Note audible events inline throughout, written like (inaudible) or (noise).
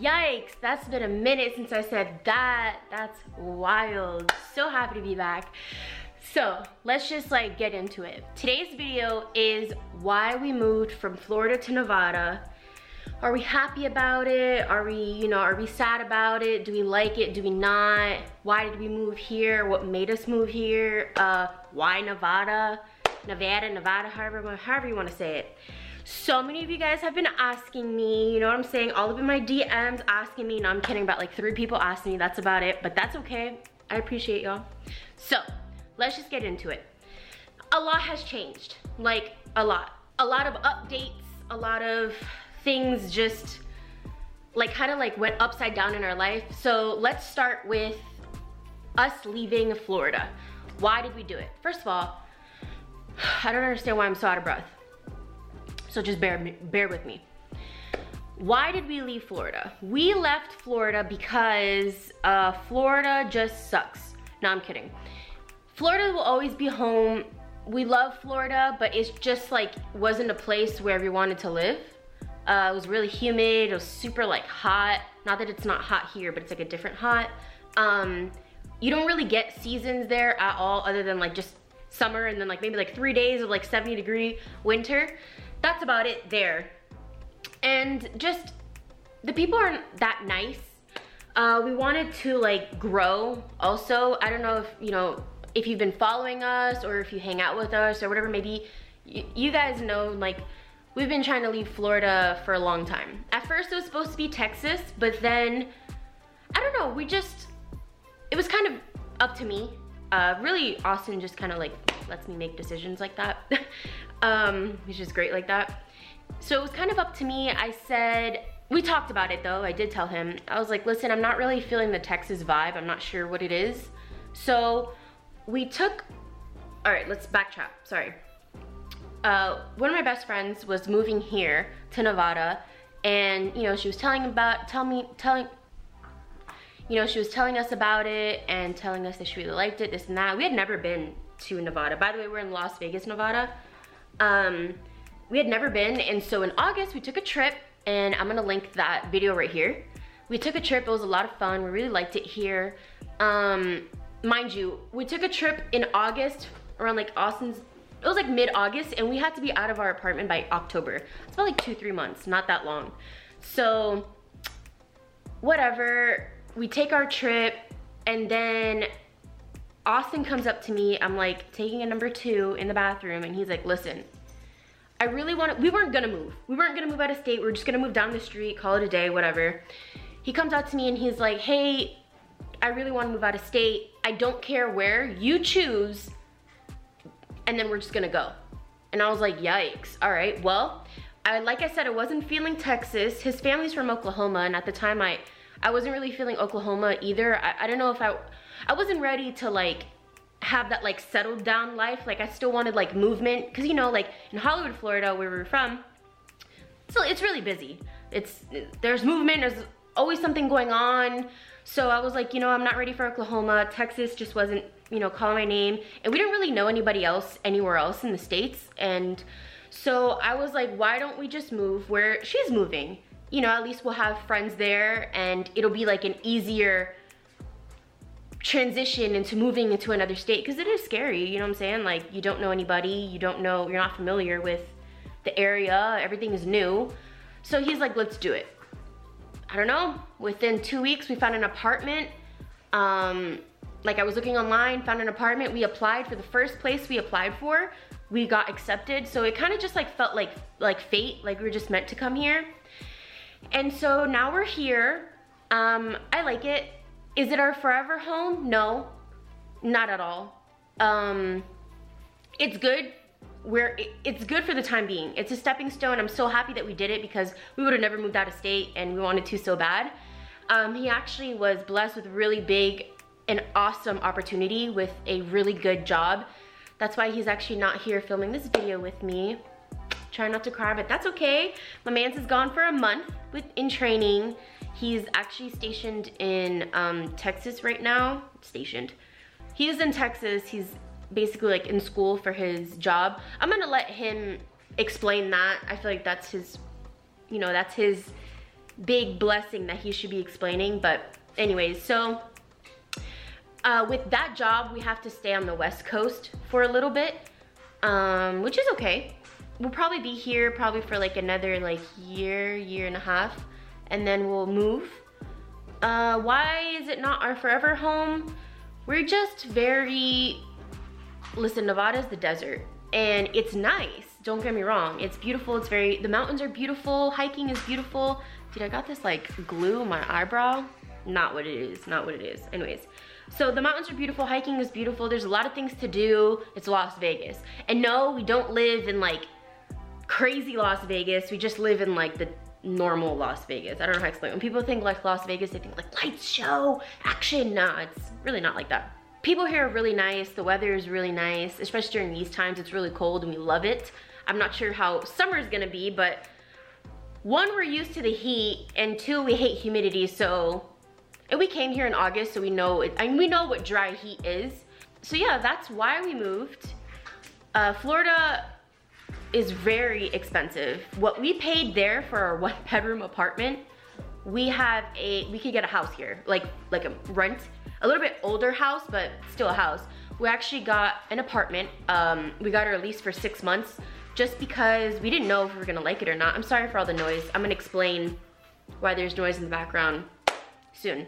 Yikes, that's been a minute since I said that. That's wild. So happy to be back. So let's just like get into it. Today's video is why we moved from Florida to Nevada. Are we happy about it? Are we, you know, are we sad about it? Do we like it? Do we not? Why did we move here? What made us move here? Uh, why Nevada? Nevada, Nevada, however, however you want to say it. So many of you guys have been asking me, you know what I'm saying? All of in my DMs asking me. No, I'm kidding about like three people asking me. That's about it, but that's okay. I appreciate y'all. So let's just get into it. A lot has changed, like a lot. A lot of updates, a lot of things just like kind of like went upside down in our life. So let's start with us leaving Florida. Why did we do it? First of all, (sighs) I don't understand why I'm so out of breath. So just bear, bear with me. Why did we leave Florida? We left Florida because uh, Florida just sucks. No, I'm kidding. Florida will always be home. We love Florida, but it's just like wasn't a place where we wanted to live. Uh, it was really humid. It was super like hot. Not that it's not hot here, but it's like a different hot. Um, you don't really get seasons there at all other than like just summer and then like maybe like three days of like 70 degree winter. That's about it there. And just the people aren't that nice. Uh, we wanted to like grow also. I don't know if, you know, if you've been following us or if you hang out with us or whatever, maybe you guys know like we've been trying to leave Florida for a long time. At first it was supposed to be Texas, but then I don't know, we just, it was kind of up to me. Uh, really, Austin just kind of like lets me make decisions like that. (laughs) um, which is great like that. So it was kind of up to me. I said, we talked about it though. I did tell him. I was like, listen, I'm not really feeling the Texas vibe. I'm not sure what it is. So we took, all right, let's backtrack, sorry. Uh, one of my best friends was moving here to Nevada and you know, she was telling about, tell me, telling, you know, she was telling us about it and telling us that she really liked it, this and that. We had never been to Nevada. By the way, we're in Las Vegas, Nevada. Um, we had never been, and so in August, we took a trip, and I'm gonna link that video right here. We took a trip, it was a lot of fun. We really liked it here. Um, mind you, we took a trip in August around like Austin's, it was like mid-August and we had to be out of our apartment by October. It's about like two, three months, not that long. So whatever, we take our trip and then Austin comes up to me, I'm like taking a number two in the bathroom and he's like, listen, I really want to, we weren't gonna move. We weren't gonna move out of state. We're just gonna move down the street, call it a day, whatever. He comes out to me and he's like, hey, I really want to move out of state. I don't care where, you choose, and then we're just gonna go. And I was like, yikes, all right, well, I, like I said, I wasn't feeling Texas. His family's from Oklahoma, and at the time I, I wasn't really feeling Oklahoma either. I, I don't know if I, I wasn't ready to like have that like settled down life. Like I still wanted like movement, cause you know, like in Hollywood, Florida, where we were from, so it's really busy. It's, there's movement, there's always something going on. So I was like, you know, I'm not ready for Oklahoma. Texas just wasn't, you know, calling my name. And we didn't really know anybody else anywhere else in the States. And so I was like, why don't we just move where she's moving? You know, at least we'll have friends there and it'll be like an easier transition into moving into another state because it is scary, you know what I'm saying? Like you don't know anybody, you don't know, you're not familiar with the area, everything is new. So he's like, let's do it. I don't know, within two weeks we found an apartment. Um, like I was looking online, found an apartment. We applied for the first place we applied for. We got accepted. So it kind of just like felt like, like fate, like we were just meant to come here. And so now we're here. Um, I like it. Is it our forever home? No, not at all. Um, it's good we're it's good for the time being it's a stepping stone i'm so happy that we did it because we would have never moved out of state and we wanted to so bad um, he actually was blessed with really big and awesome opportunity with a really good job that's why he's actually not here filming this video with me try not to cry but that's okay my man's is gone for a month with in training he's actually stationed in um, texas right now stationed he is in texas he's basically like in school for his job. I'm gonna let him explain that. I feel like that's his, you know, that's his big blessing that he should be explaining. But anyways, so uh, with that job, we have to stay on the West Coast for a little bit, um, which is okay. We'll probably be here probably for like another like year, year and a half, and then we'll move. Uh, why is it not our forever home? We're just very, listen, Nevada's the desert and it's nice. Don't get me wrong. It's beautiful. It's very, the mountains are beautiful. Hiking is beautiful. Dude, I got this like glue my eyebrow. Not what it is, not what it is. Anyways, so the mountains are beautiful, hiking is beautiful. There's a lot of things to do. It's Las Vegas. And no, we don't live in like crazy Las Vegas. We just live in like the normal Las Vegas. I don't know how to explain. When people think like Las Vegas, they think like lights, show, action. Nah, it's really not like that. People here are really nice. The weather is really nice, especially during these times. It's really cold and we love it. I'm not sure how summer is gonna be, but one, we're used to the heat, and two, we hate humidity, so, and we came here in August, so we know, it, we know what dry heat is. So yeah, that's why we moved. Uh, Florida is very expensive. What we paid there for our one (laughs) bedroom apartment, we have a, we could get a house here, like, like a rent, a little bit older house, but still a house. We actually got an apartment. Um, we got our lease for six months just because we didn't know if we were gonna like it or not. I'm sorry for all the noise. I'm gonna explain why there's noise in the background soon.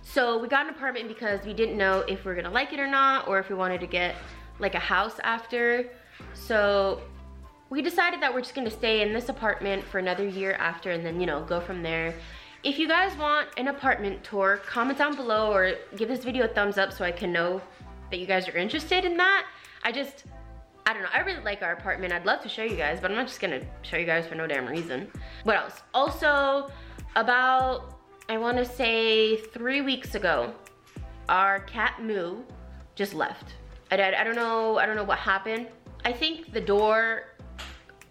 So we got an apartment because we didn't know if we were gonna like it or not, or if we wanted to get like a house after. So we decided that we're just gonna stay in this apartment for another year after and then, you know, go from there. If you guys want an apartment tour, comment down below or give this video a thumbs up so I can know that you guys are interested in that. I just, I don't know, I really like our apartment. I'd love to show you guys, but I'm not just gonna show you guys for no damn reason. What else? Also, about, I wanna say three weeks ago, our cat Moo just left. I, I don't know, I don't know what happened. I think the door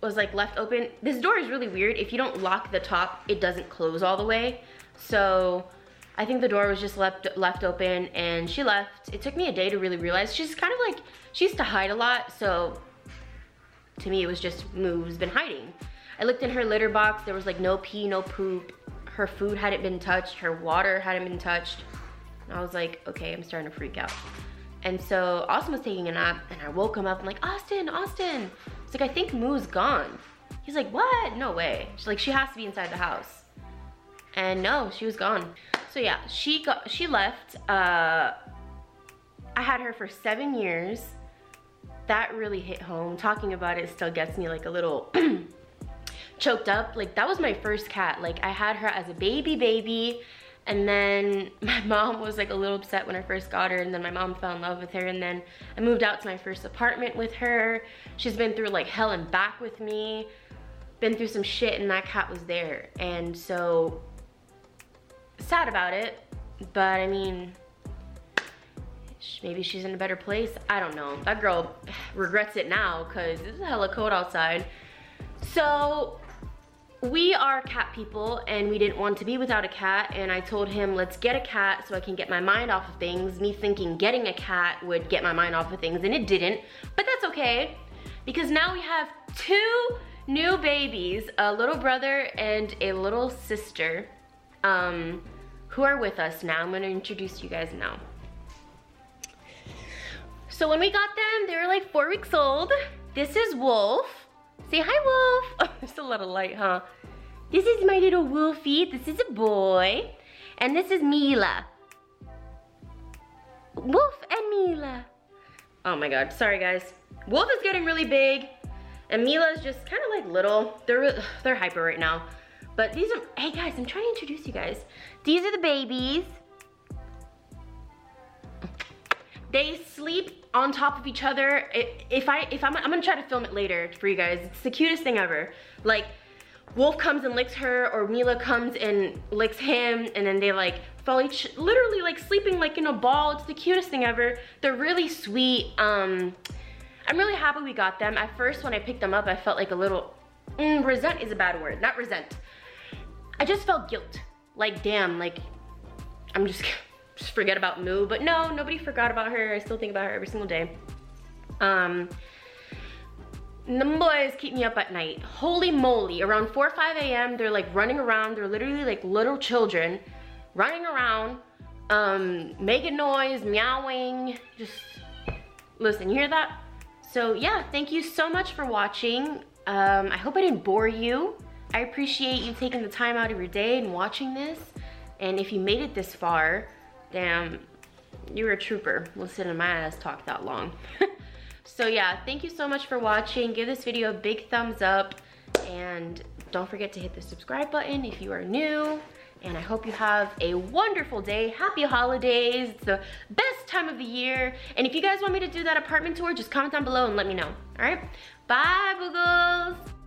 was like left open. This door is really weird. If you don't lock the top, it doesn't close all the way. So I think the door was just left left open and she left. It took me a day to really realize. She's kind of like, she used to hide a lot. So to me, it was just Moo's been hiding. I looked in her litter box. There was like no pee, no poop. Her food hadn't been touched. Her water hadn't been touched. And I was like, okay, I'm starting to freak out. And so Austin was taking a nap and I woke him up. I'm like, Austin, Austin. It's like, I think Moo's gone. He's like, what? No way. She's like, she has to be inside the house. And no, she was gone. So yeah, she got, she left. Uh, I had her for seven years. That really hit home. Talking about it still gets me like a little (clears throat) choked up. Like that was my first cat. Like I had her as a baby baby and then (laughs) my mom was like a little upset when I first got her and then my mom fell in love with her and then I moved out to my first apartment with her. She's been through like hell and back with me, been through some shit and that cat was there. And so sad about it, but I mean, maybe she's in a better place. I don't know. That girl (sighs) regrets it now because it's hella cold outside. So we are cat people and we didn't want to be without a cat and I told him let's get a cat so I can get my mind off of things. Me thinking getting a cat would get my mind off of things and it didn't, but that's okay because now we have two new babies, a little brother and a little sister um, who are with us now. I'm gonna introduce you guys now. So when we got them, they were like four weeks old. This is Wolf. Say hi, Wolf. (laughs) Oh, there's a lot of light, huh? This is my little Wolfie. This is a boy. And this is Mila. Wolf and Mila. Oh my God, sorry guys. Wolf is getting really big and Mila's just kind of like little. They're, they're hyper right now. But these are, hey guys, I'm trying to introduce you guys. These are the babies. They sleep on top of each other. If I, if I'm, I'm gonna try to film it later for you guys. It's the cutest thing ever. Like, Wolf comes and licks her, or Mila comes and licks him, and then they like fall each, literally like sleeping like in a ball. It's the cutest thing ever. They're really sweet. Um, I'm really happy we got them. At first, when I picked them up, I felt like a little, mm, resent is a bad word, not resent. I just felt guilt. Like, damn, like, I'm just (laughs) forget about Moo. But no, nobody forgot about her. I still think about her every single day. Um, the boys keep me up at night. Holy moly, around 4 or 5 a.m., they're like running around. They're literally like little children running around, um, making noise, meowing, just, listen, you hear that? So yeah, thank you so much for watching. Um, I hope I didn't bore you. I appreciate you taking the time out of your day and watching this. And if you made it this far, damn, you're a trooper. We'll Listening to my ass talk that long. (laughs) so yeah, thank you so much for watching. Give this video a big thumbs up and don't forget to hit the subscribe button if you are new. And I hope you have a wonderful day. Happy holidays. It's the best time of the year. And if you guys want me to do that apartment tour, just comment down below and let me know. All right? Bye, Boogles.